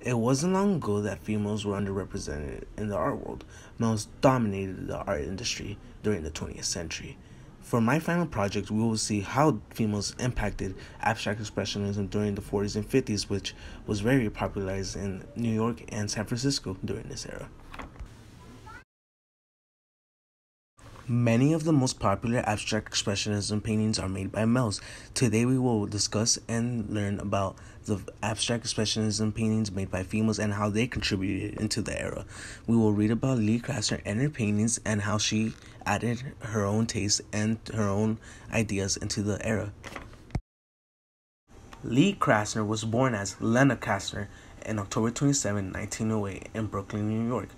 It wasn't long ago that females were underrepresented in the art world. Males dominated the art industry during the 20th century. For my final project, we will see how females impacted abstract expressionism during the 40s and 50s, which was very popularized in New York and San Francisco during this era. Many of the most popular abstract expressionism paintings are made by males. Today we will discuss and learn about the abstract expressionism paintings made by females and how they contributed into the era. We will read about Lee Krasner and her paintings and how she added her own taste and her own ideas into the era. Lee Krasner was born as Lena Krasner on October 27, 1908 in Brooklyn, New York.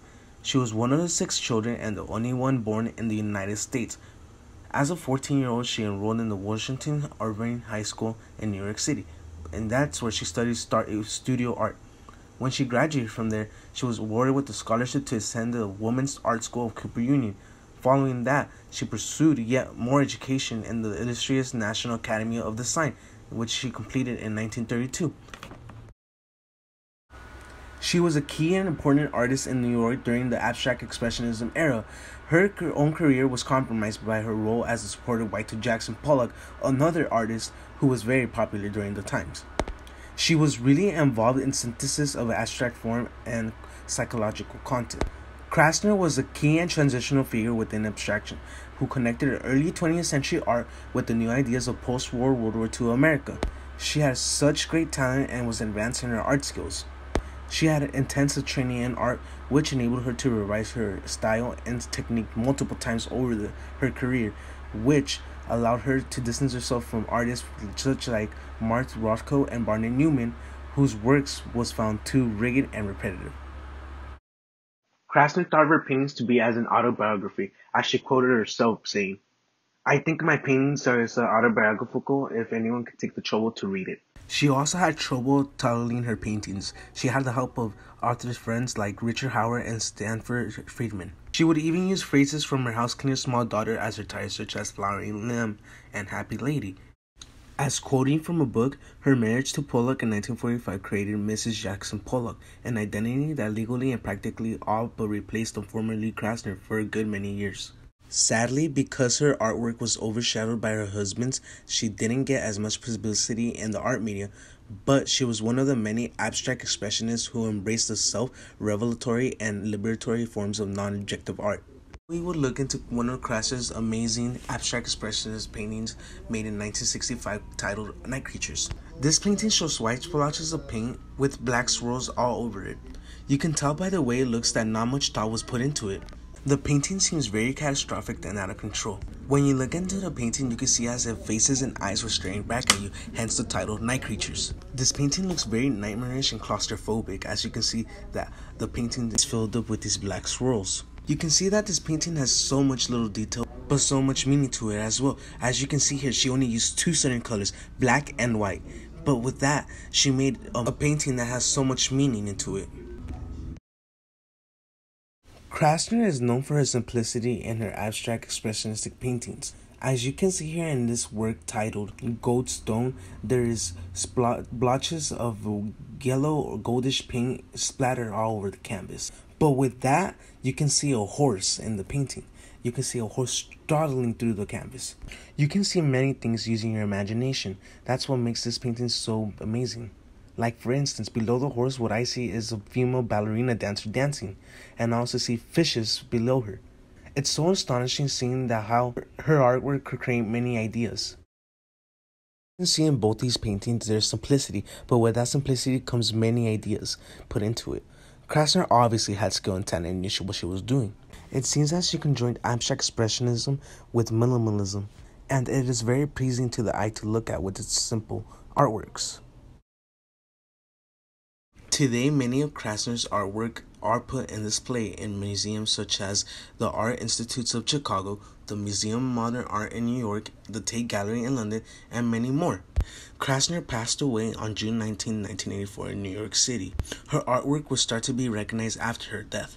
She was one of the six children and the only one born in the United States. As a 14 year old, she enrolled in the Washington Irving High School in New York City, and that's where she studied studio art. When she graduated from there, she was awarded with a scholarship to attend the Women's Art School of Cooper Union. Following that, she pursued yet more education in the illustrious National Academy of Design, which she completed in 1932. She was a key and important artist in New York during the abstract expressionism era. Her own career was compromised by her role as a supporter wife to Jackson Pollock, another artist who was very popular during the times. She was really involved in synthesis of abstract form and psychological content. Krasner was a key and transitional figure within abstraction, who connected early 20th century art with the new ideas of post-war World War II America. She had such great talent and was advanced in her art skills. She had intensive training in art, which enabled her to revise her style and technique multiple times over the, her career, which allowed her to distance herself from artists such like Mark Rothko and Barney Newman, whose works was found too rigid and repetitive. Krasner thought of her paintings to be as an autobiography, as she quoted herself saying, I think my paintings are as autobiographical if anyone could take the trouble to read it. She also had trouble titling her paintings. She had the help of authors' friends like Richard Howard and Stanford Friedman. She would even use phrases from her house cleaner's small daughter as her titles, such as Flowering Limb and Happy Lady. As quoting from a book, her marriage to Pollock in 1945 created Mrs. Jackson Pollock, an identity that legally and practically all but replaced the former Lee Krasner for a good many years. Sadly, because her artwork was overshadowed by her husband's, she didn't get as much publicity in the art media, but she was one of the many abstract expressionists who embraced the self revelatory and liberatory forms of non objective art. We would look into one of Krasner's amazing abstract expressionist paintings made in 1965 titled Night Creatures. This painting shows white splotches of paint with black swirls all over it. You can tell by the way it looks that not much thought was put into it. The painting seems very catastrophic and out of control. When you look into the painting, you can see as if faces and eyes were staring back at you, hence the title Night Creatures. This painting looks very nightmarish and claustrophobic, as you can see that the painting is filled up with these black swirls. You can see that this painting has so much little detail, but so much meaning to it as well. As you can see here, she only used two certain colors, black and white. But with that, she made a painting that has so much meaning into it. Krasner is known for her simplicity in her abstract expressionistic paintings. As you can see here in this work titled Goldstone, there is blotches of yellow or goldish paint splattered all over the canvas. But with that, you can see a horse in the painting. You can see a horse straddling through the canvas. You can see many things using your imagination. That's what makes this painting so amazing. Like, for instance, below the horse, what I see is a female ballerina dancer dancing, and I also see fishes below her. It's so astonishing seeing that how her artwork could create many ideas. You can see in both these paintings there's simplicity, but with that simplicity comes many ideas put into it. Krasner obviously had skill and talent and knew what she was doing. It seems that she conjoined abstract expressionism with minimalism, and it is very pleasing to the eye to look at with its simple artworks. Today, many of Krasner's artwork are put in display in museums such as the Art Institutes of Chicago, the Museum of Modern Art in New York, the Tate Gallery in London, and many more. Krasner passed away on June 19, 1984 in New York City. Her artwork would start to be recognized after her death.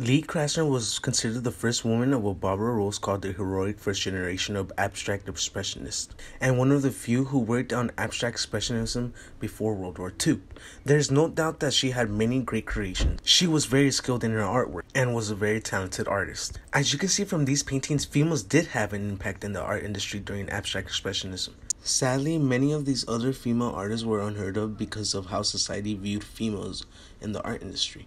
Lee Krasner was considered the first woman of what Barbara Rose called the heroic first generation of abstract expressionists, and one of the few who worked on abstract expressionism before World War II. There is no doubt that she had many great creations. She was very skilled in her artwork and was a very talented artist. As you can see from these paintings, females did have an impact in the art industry during abstract expressionism. Sadly, many of these other female artists were unheard of because of how society viewed females in the art industry.